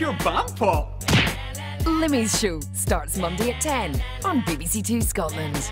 your bumper. Limmy's show starts Monday at 10 on BBC Two Scotland.